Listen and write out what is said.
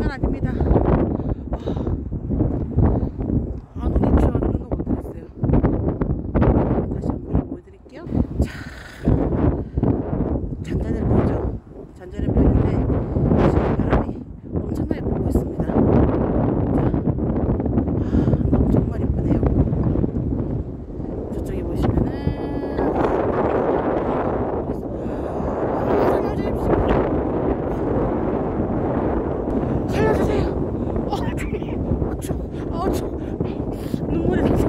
한잔 아닙니다. 好丑，努摸的。